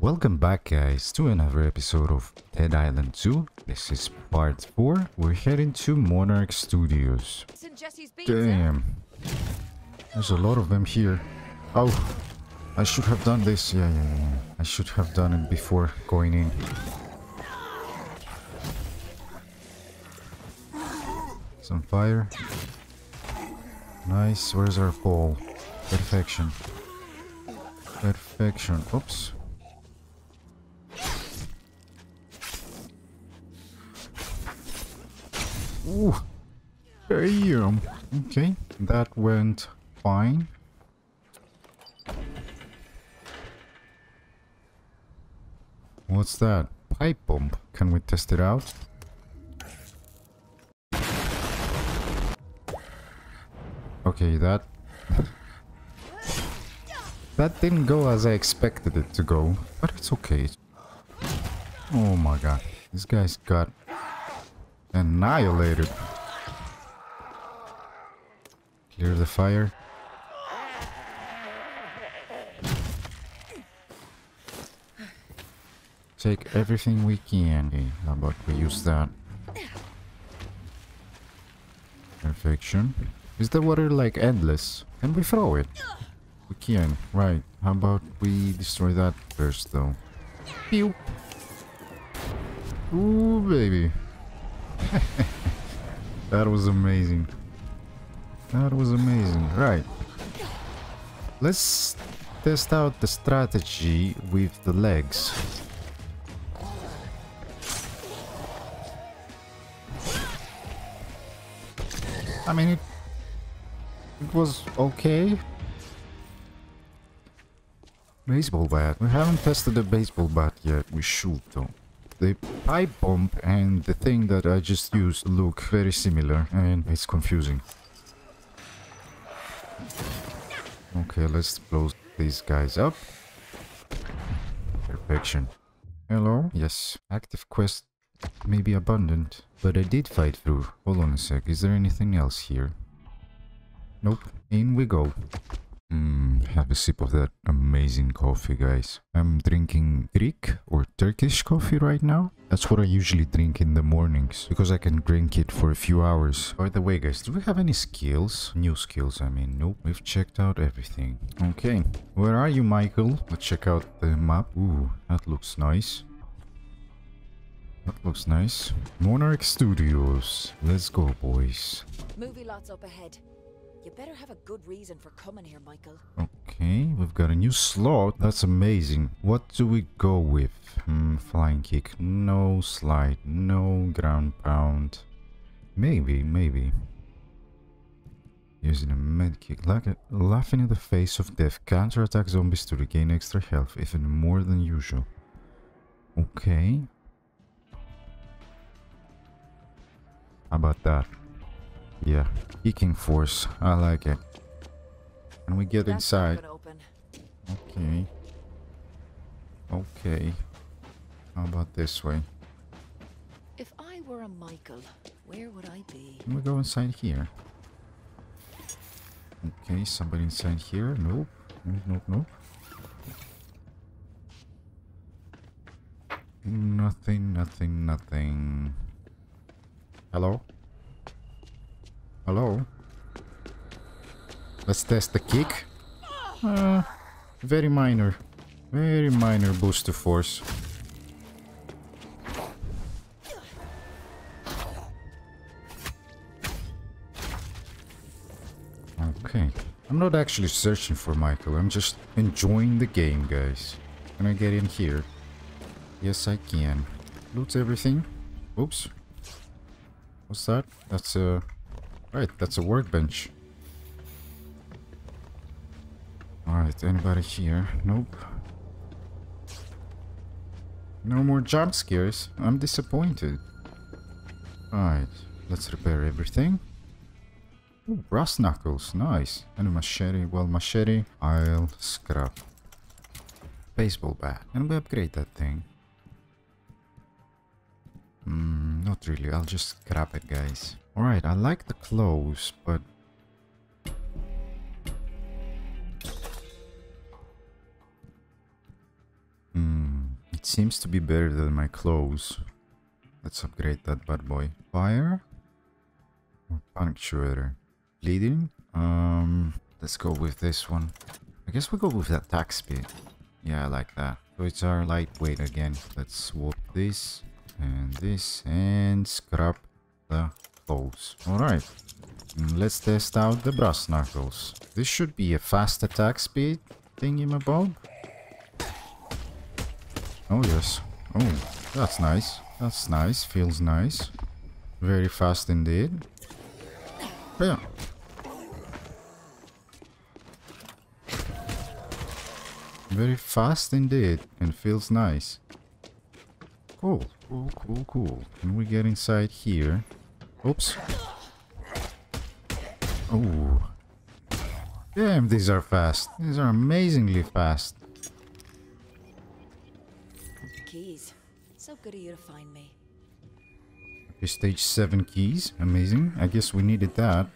Welcome back guys to another episode of Dead Island 2. This is part 4. We're heading to Monarch Studios. St. Jesse's beans? Damn. There's a lot of them here. Oh, I should have done this. Yeah, yeah, yeah. I should have done it before going in. Some fire. Nice. Where's our ball? Perfection. Perfection. Oops. Ooh. Damn. Um, okay, that went fine. What's that? Pipe bomb. Can we test it out? Okay, that... that didn't go as I expected it to go, but it's okay. Oh my god, this guy's got annihilated. Clear the fire. Take everything we can. Okay, how about we use that? Perfection. Is the water like endless? Can we throw it? We can. Right. How about we destroy that first though? Pew. Ooh, baby. that was amazing. That was amazing. Right. Let's test out the strategy with the legs. I mean, it, it was okay. Baseball bat. We haven't tested the baseball bat yet. We should though. The pipe bomb and the thing that I just used look very similar and it's confusing. Okay, let's blow these guys up. Perfection. Hello? Yes. Active quest may be abundant, but I did fight through. Hold on a sec. Is there anything else here? Nope. In we go. Mmm, have a sip of that amazing coffee, guys. I'm drinking Greek or Turkish coffee right now. That's what I usually drink in the mornings, because I can drink it for a few hours. By the way, guys, do we have any skills? New skills, I mean. Nope, we've checked out everything. Okay, where are you, Michael? Let's check out the map. Ooh, that looks nice. That looks nice. Monarch Studios. Let's go, boys. Movie lots up ahead. You better have a good reason for coming here, Michael. Okay, we've got a new slot. That's amazing. What do we go with? Hmm, flying kick. No slide. No ground pound. Maybe, maybe. Using a med kick. Like laughing in the face of death. Counter-attack zombies to regain extra health, even more than usual. Okay. How about that? Yeah, kicking force. I like it. Can we get That's inside? Okay. Okay. How about this way? If I were a Michael, where would I be? Can we go inside here? Okay, somebody inside here? Nope. Nope, nope, nope. Nothing, nothing, nothing. Hello? Hello? Let's test the kick. Uh, very minor. Very minor boost to force. Okay. I'm not actually searching for Michael. I'm just enjoying the game, guys. Can I get in here? Yes, I can. Loot everything. Oops. What's that? That's a... Right, that's a workbench. Alright, anybody here? Nope. No more jump scares. I'm disappointed. Alright, let's repair everything. Ooh, brass knuckles, nice. And a machete. Well, machete, I'll scrap. Baseball bat. and we upgrade that thing? Hmm, not really. I'll just scrap it, guys. Alright, I like the clothes, but... Hmm. It seems to be better than my clothes. Let's upgrade that bad boy. Fire? Or punctuator? Bleeding? Um, let's go with this one. I guess we go with that attack speed. Yeah, I like that. So it's our lightweight again. Let's swap this and this and scrap the clothes. Alright. Mm, let's test out the brass knuckles. This should be a fast attack speed thingy, my thingamabob. Oh yes. Oh, that's nice. That's nice. Feels nice. Very fast indeed. Yeah. Very fast indeed and feels nice. Cool, cool, cool, cool. Can we get inside here? Oops. Oh. Damn, these are fast. These are amazingly fast. Keys. So good of you to find me. Okay, stage 7 keys. Amazing. I guess we needed that.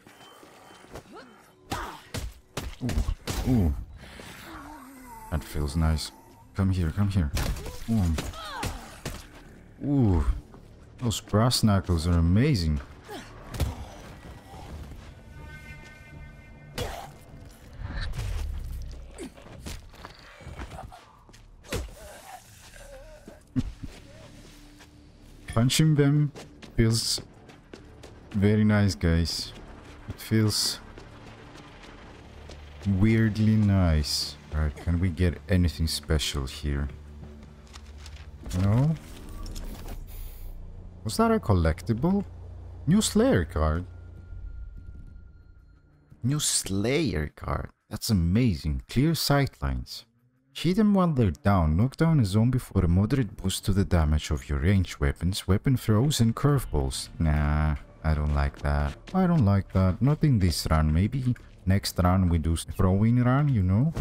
Ooh. Ooh. That feels nice. Come here, come here. Boom. Ooh. Those brass knuckles are amazing. Punching them feels very nice, guys. It feels weirdly nice. Alright, can we get anything special here? No? Was that a collectible? New Slayer card. New Slayer card. That's amazing. Clear sightlines. Hit them while they're down. Knock down a zombie for a moderate boost to the damage of your ranged weapons, weapon throws, and curveballs. Nah, I don't like that. I don't like that. Not in this run. Maybe next run we do throwing run, you know?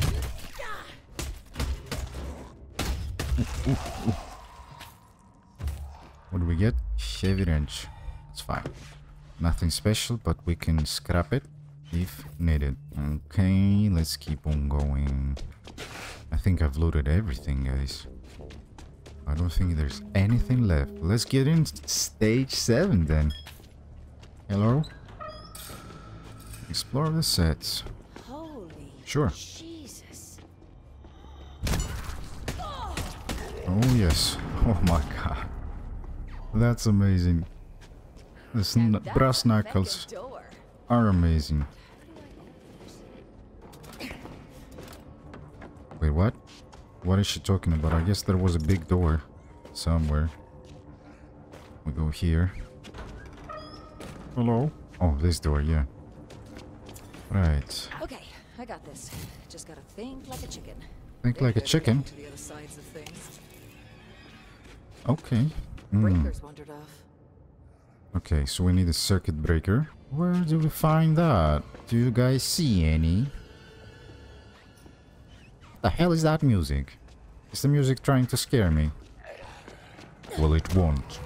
What do we get? Heavy wrench. It's fine. Nothing special, but we can scrap it if needed. Okay, let's keep on going. I think I've loaded everything, guys. I don't think there's anything left. Let's get in stage 7 then. Hello? Explore the sets. Holy Sure. Jesus. Oh yes. Oh my god. That's amazing. The sn Now that's brass knuckles are amazing. Wait, what? What is she talking about? I guess there was a big door somewhere. We go here. Hello? Oh, this door, yeah. Right. Okay, I got this. Just gotta think like a chicken. Think They're like a chicken. getting To the other sides of things. Okay. Hmm. Breakers wandered off. Okay, so we need a circuit breaker. Where do we find that? Do you guys see any? The hell is that music? Is the music trying to scare me? Well, it won't.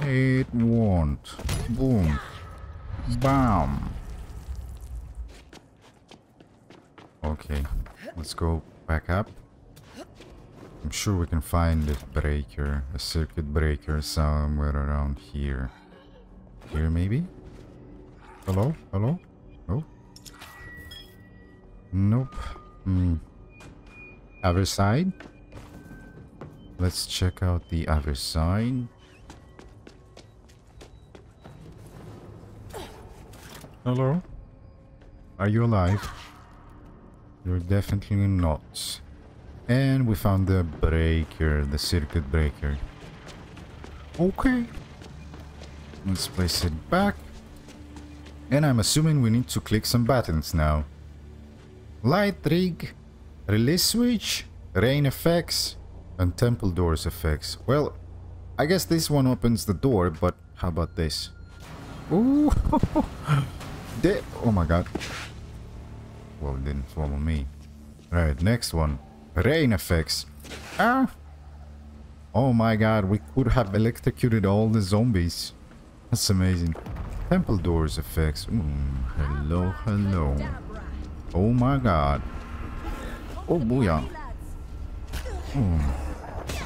It won't. Boom. Bam. Okay, let's go back up. I'm sure we can find a breaker, a circuit breaker somewhere around here. Here maybe? Hello? Hello? No? Nope. Hmm. Other side? Let's check out the other side. Hello? Are you alive? You're definitely not. And we found the breaker, the circuit breaker. Okay. Let's place it back. And I'm assuming we need to click some buttons now. Light rig, release switch, rain effects, and temple doors effects. Well, I guess this one opens the door, but how about this? Ooh! De oh my god. Well, it didn't follow me. Right, next one. Rain effects. Ah! Oh my god, we could have electrocuted all the zombies. That's amazing. Temple doors effects. Mm, hello, hello. Oh my god. Oh booyah. Mm.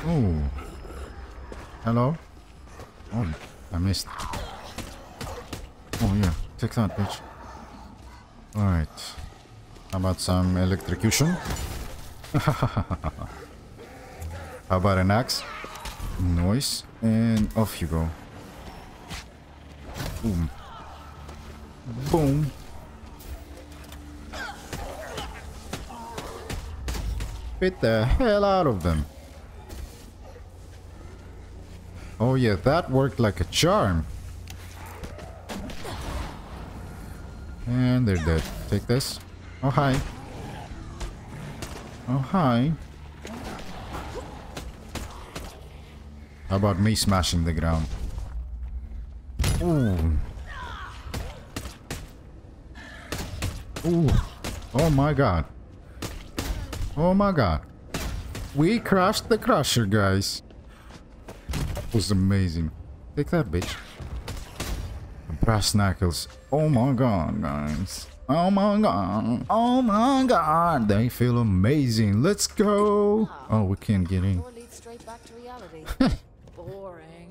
Oh. Hello? Oh, I missed. Oh yeah, take that, bitch. Alright. How about some electrocution? How about an axe? Noise. And off you go. Boom. Boom. The hell out of them. Oh yeah, that worked like a charm. And they're dead. Take this. Oh, hi. Oh, hi. How about me smashing the ground? Ooh. Ooh. Oh my god. Oh my god. We crushed the crusher, guys. That was amazing. Take that, bitch. Brass knuckles. Oh my god, guys. Oh my god. Oh my god. They feel amazing. Let's go. Oh, we can't get in. Door leads straight back to reality. Boring.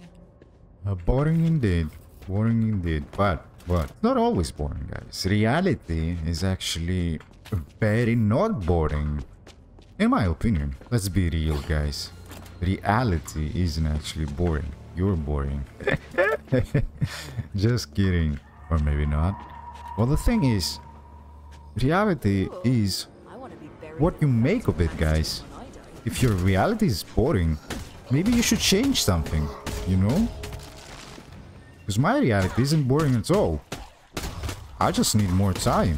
Uh, boring indeed. Boring indeed. But, but, not always boring, guys. Reality is actually very not boring. In my opinion. Let's be real, guys. Reality isn't actually boring. You're boring. Just kidding. Or maybe not. Well, the thing is, reality is what you make of it, guys. If your reality is boring, maybe you should change something, you know? Because my reality isn't boring at all. I just need more time.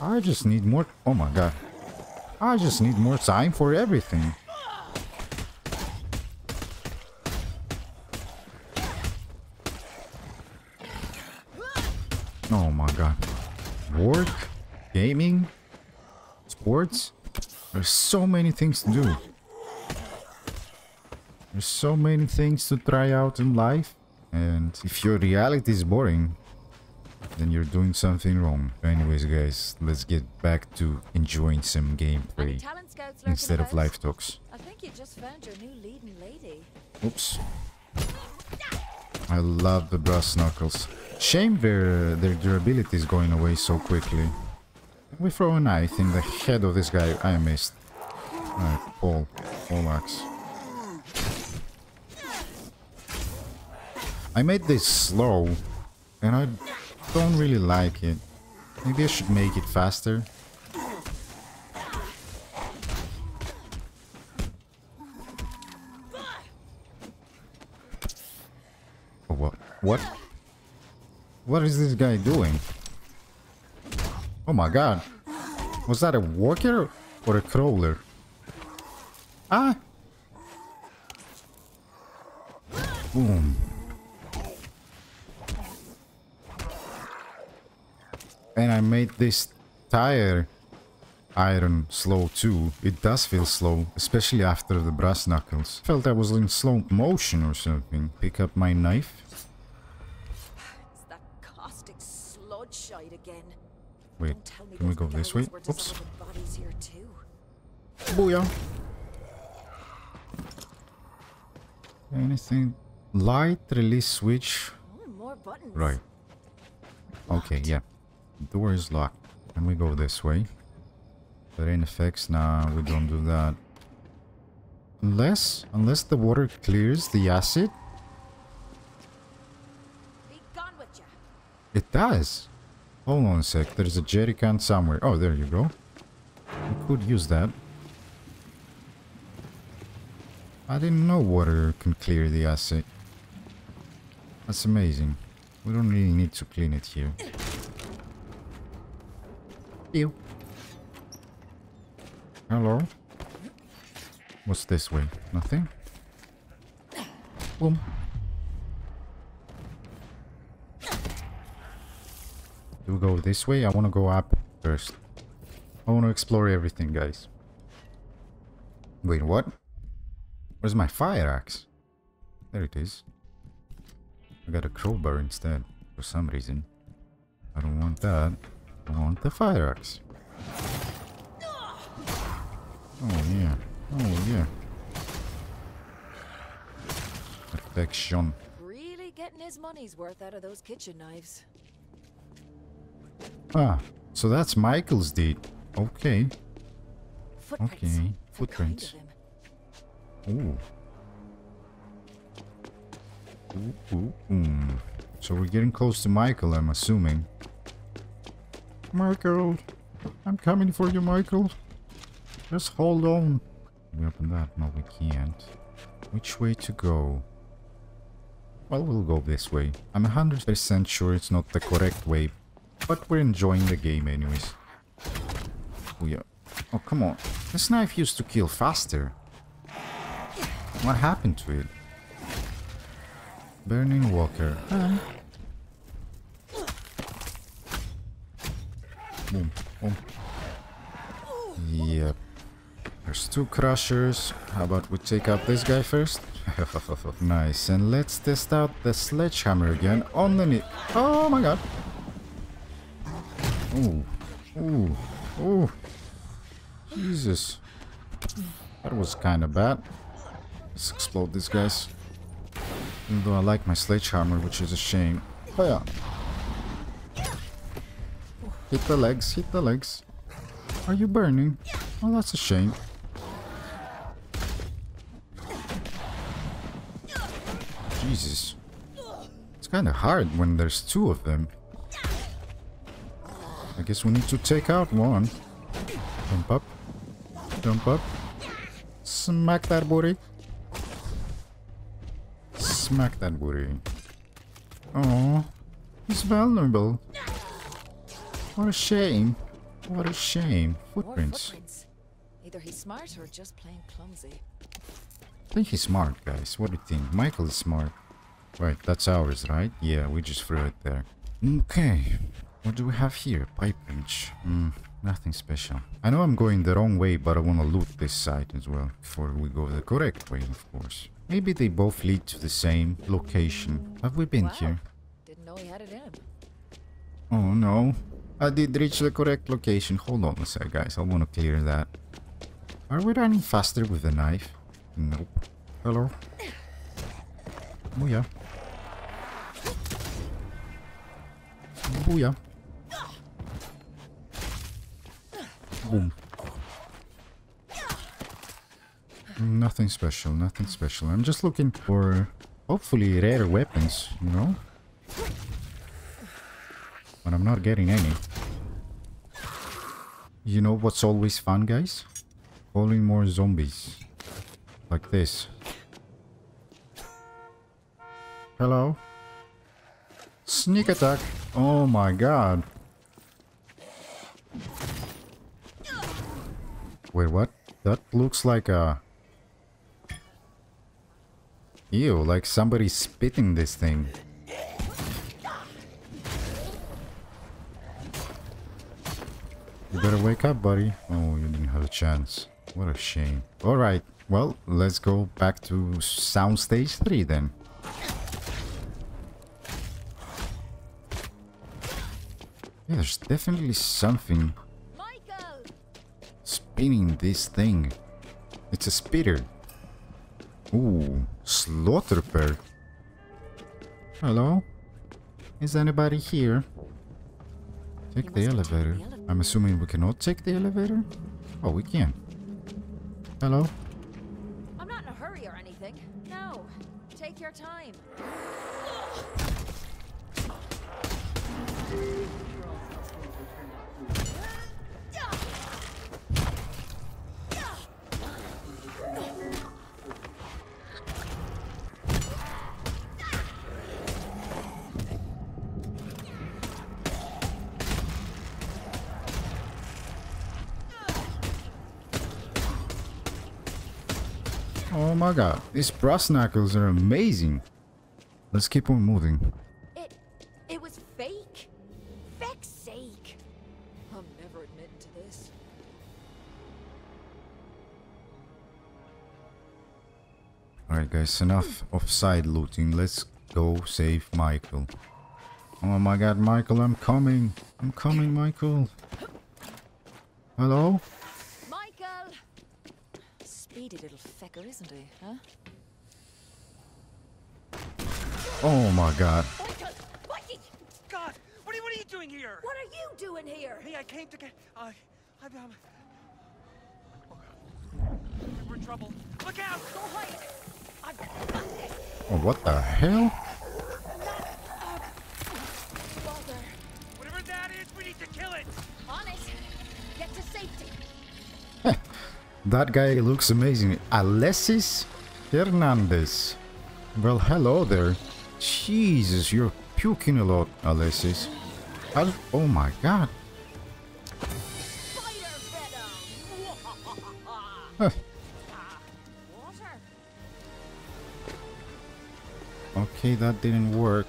I just need more... Oh my god. I just need more time for everything. Oh my god. Work? Gaming? Sports? There's so many things to do. There's so many things to try out in life. And if your reality is boring, then you're doing something wrong. Anyways, guys, let's get back to enjoying some gameplay talent scouts lurking instead of live talks. I think you just found your new leading lady. Oops. I love the brass knuckles. Shame their their durability is going away so quickly. We throw a knife in the head of this guy. I missed. Alright, Paul. Paul axe. I made this slow, and I don't really like it. Maybe I should make it faster. Oh, what? What? What is this guy doing? Oh my god. Was that a walker or a crawler? Ah! Boom. And I made this tire iron slow too. It does feel slow, especially after the brass knuckles. Felt I was in slow motion or something. Pick up my knife. It's that caustic sludge shite again. Wait, Don't tell me can we go this way? Oops. dissolving bodies here too. Booyah. Anything? Light release switch. Right. Okay, yeah. Door is locked. And we go this way. Terrain effects, nah, we don't do that. Unless, unless the water clears the acid. Be gone with ya. It does. Hold on a sec, there's a jerry can somewhere. Oh, there you go. We could use that. I didn't know water can clear the acid. That's amazing. We don't really need to clean it here. Ew. Hello? What's this way? Nothing? Boom. Do we go this way? I want to go up first. I want to explore everything, guys. Wait, what? Where's my fire axe? There it is. I got a crowbar instead, for some reason. I don't want that. I want the fire axe. Oh yeah. Oh yeah. Perfection. Really getting his money's worth out of those kitchen knives. Ah, so that's Michael's deed. Okay. Footprints. Okay, footprints. Ooh. Ooh, ooh, ooh. So we're getting close to Michael, I'm assuming. Michael! I'm coming for you, Michael. Just hold on. Can we open that? No, we can't. Which way to go? Well, we'll go this way. I'm 100% sure it's not the correct way, but we're enjoying the game anyways. Oh, yeah. Oh, come on. This knife used to kill faster. What happened to it? Burning Walker. Hi. Um, Boom, boom. Yep. There's two crushers. How about we take out this guy first? nice. And let's test out the sledgehammer again on the knee. Oh my god. Ooh. Ooh. Ooh. Jesus. That was kind of bad. Let's explode these guys. Even though I like my sledgehammer, which is a shame. Oh yeah. Hit the legs, hit the legs. Are you burning? Oh, that's a shame. Jesus. It's kind of hard when there's two of them. I guess we need to take out one. Jump up. Jump up. Smack that booty. Smack that booty. Oh, he's vulnerable. What a shame. What a shame. Footprints. footprints. Either he's smart or just plain clumsy. I think he's smart, guys. What do you think? Michael is smart. Right, that's ours, right? Yeah, we just threw it there. Okay. What do we have here? Pipe wrench. Hmm, nothing special. I know I'm going the wrong way, but I want to loot this site as well. Before we go the correct way, of course. Maybe they both lead to the same location. Have we been Wow. here? Didn't know he had it in. Oh no. I did reach the correct location. Hold on a sec, guys. I want to clear that. Are we running faster with the knife? Nope. Hello? Booyah. Booyah. Boom. Nothing special, nothing special. I'm just looking for hopefully rare weapons, you know? But I'm not getting any. You know what's always fun, guys? Calling more zombies. Like this. Hello? Sneak attack. Oh my god. Wait, what? That looks like a... Ew, like somebody's spitting this thing. Better wake up, buddy. Oh, you didn't have a chance. What a shame. Alright, well, let's go back to Soundstage 3 then. Yeah, there's definitely something spinning this thing. It's a spitter. Ooh, slaughter. Hello? Is anybody here? Take the elevator. I'm assuming we cannot take the elevator? Oh, we can. Hello? I'm not in a hurry or anything. No. Take your time. My god, these brass knuckles are amazing. Let's keep on moving. It... it was fake? Feck's sake. I'm never admitting to this. Alright guys, enough of side looting. Let's go save Michael. Oh my god, Michael, I'm coming. I'm coming, Michael. Hello? Michael! Speedy little fecker, isn't he, huh? Oh my god. God, what are, what are you doing here? What are you doing here? Hey, I came to get. I, I, um. oh, We're in trouble. Look out! Go hide! I've got this! Oh, what the hell? Whatever that is, we need to kill it. On it! Get to safety! That guy looks amazing. Alexis Hernandez. Well, hello there. Jesus, you're puking a lot, Alexis. How- oh my god. Okay, that didn't work.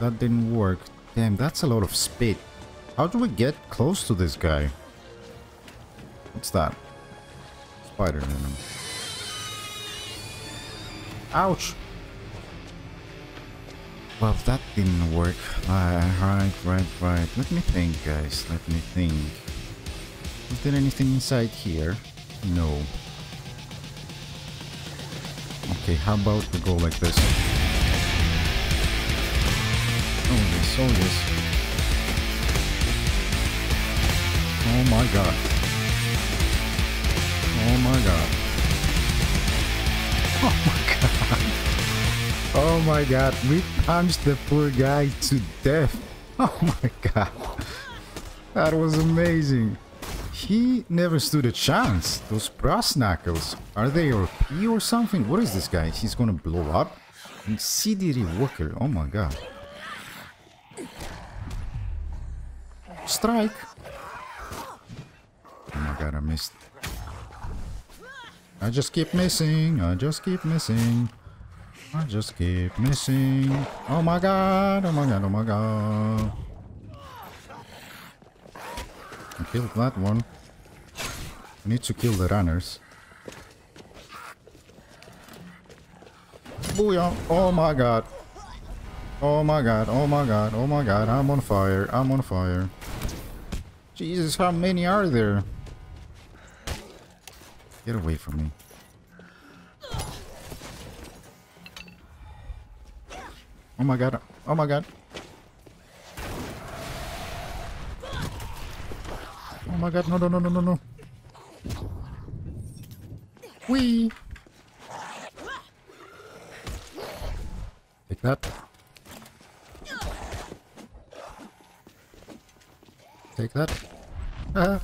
That didn't work. Damn, that's a lot of spit. How do we get close to this guy? What's that? Spider venom. Ouch! Well, that didn't work. Uh, right, right, right. Let me think, guys. Let me think. Is there anything inside here? No. Okay, how about we go like this? Oh yes, oh yes. Oh my god. Oh my god. Oh my god. Oh my god, we punched the poor guy to death. Oh my god. That was amazing. He never stood a chance. Those brass knuckles. Are they OP or something? What is this guy? He's gonna blow up? And CDD Walker. Oh my god. Strike. Oh my god, I missed. I just keep missing. I just keep missing. I just keep missing. Oh my god. Oh my god. Oh my god. I killed that one. I need to kill the runners. Booyah! Oh my god. Oh my god, oh my god, oh my god, I'm on fire, I'm on fire. Jesus, how many are there? Get away from me. Oh my god, oh my god. Oh my god, no, no, no, no, no, no. Wee. Take that. Take that. Ah.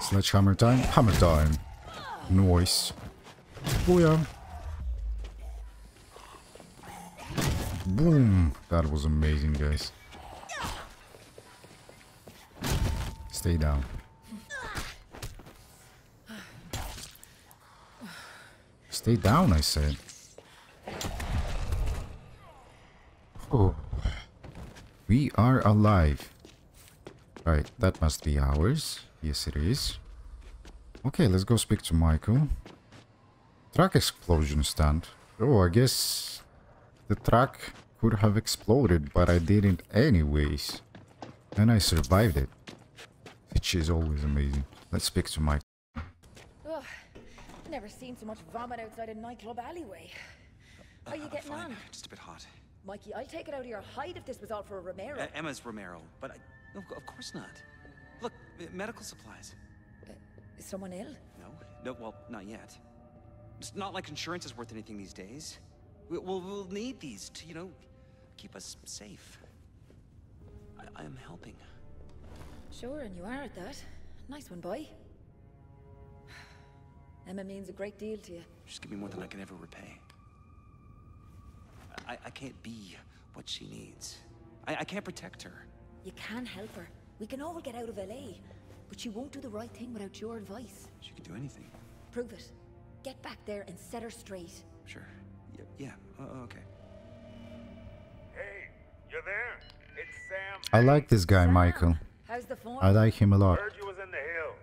Sledgehammer time. Hammer time. Noise. Booyah. Boom. That was amazing, guys. Stay down. Stay down, I said. Oh. We are alive. Right, that must be ours. Yes, it is. Okay, let's go speak to Michael. Truck explosion stand. Oh, I guess the truck could have exploded, but I didn't anyways. And I survived it. Which is always amazing. Let's speak to Michael. Ugh, never seen so much vomit outside a nightclub alleyway. How you I'm getting fine. on? Just a bit hot. Mikey, I'd take it out of your hide if this was all for Romero. Uh, Emma's Romero, but I, no, of course not. Look, medical supplies. Is someone ill? No, no, well, not yet. It's not like insurance is worth anything these days. We, we'll, we'll need these to, you know, keep us safe. I, I am helping. Sure, and you are at that. Nice one, boy. Emma means a great deal to you. She's given me more than I can ever repay. I, I can't be what she needs. I, I can't protect her. You can help her. We can all get out of LA. But she won't do the right thing without your advice. She can do anything. Prove it. Get back there and set her straight. Sure. Yeah, yeah. Uh, okay. Hey, you there? It's Sam. I like this guy, Sam, Michael. How's the form? I like him a lot. Heard you was in the hills.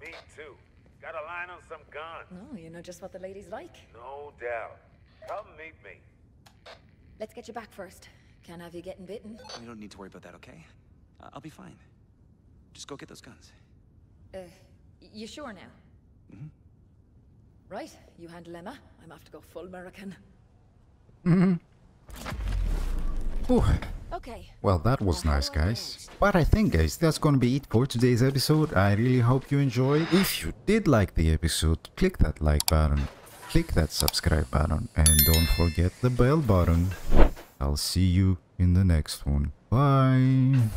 Me too. Got a line on some guns. Oh, you know just what the ladies like. No doubt. Come meet me. Let's get you back first. Can't have you getting bitten. You don't need to worry about that, okay? I'll be fine. Just go get those guns. Uh, you sure now? Mhm. Right, you handle Emma. I'm off to go full American. Mm hmm Ooh. Okay. Well, that was nice, guys. But I think, guys, that's gonna be it for today's episode. I really hope you enjoyed. If you did like the episode, click that like button, click that subscribe button, and don't forget the bell button. I'll see you in the next one. Bye.